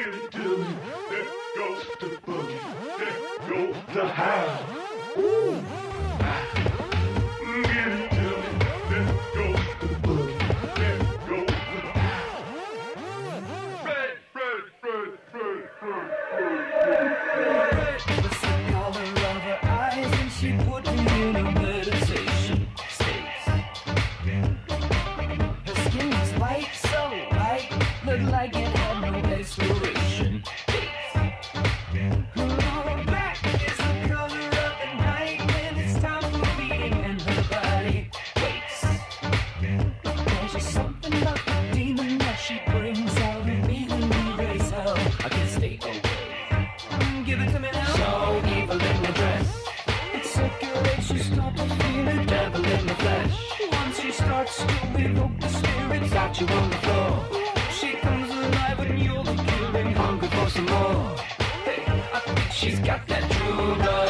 Give it. There goes the boogie. There goes the house. Ooh. Goes the boogie. There goes the house. Fred, Fred, Fred, Fred, Fred, Fred, Fred. was color of her eyes, and she put me in a meditation state. Her skin was white, so white, looked like it Give it to me now. So evil in the dress. It circulates, you start to feel it. Devil in the flesh. Once she starts to evoke the spirit, got you on the floor. She comes alive when you're the killing, hungry for some more. Hey, I think she's got that true blood.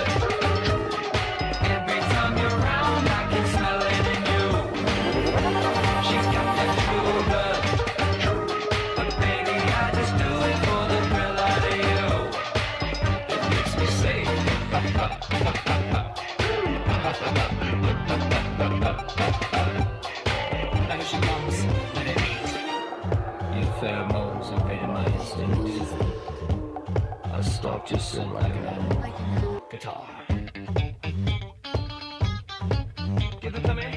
Guitar. Give it to me.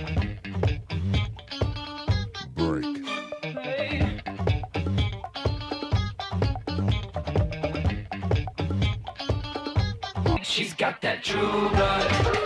She's got that true blood.